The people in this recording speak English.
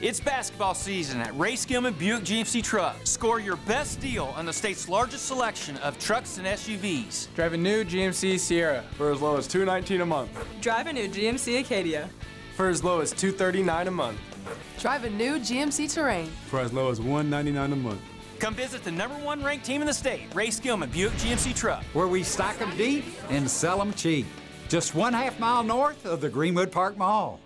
It's basketball season at Ray Skillman Buick GMC Truck. Score your best deal on the state's largest selection of trucks and SUVs. Drive a new GMC Sierra for as low as $219 a month. Drive a new GMC Acadia for as low as $239 a month. Drive a new GMC Terrain for as low as $199 a month. Come visit the number one ranked team in the state, Ray Skillman Buick GMC Truck. Where we stock them deep and sell them cheap. Just one half mile north of the Greenwood Park Mall.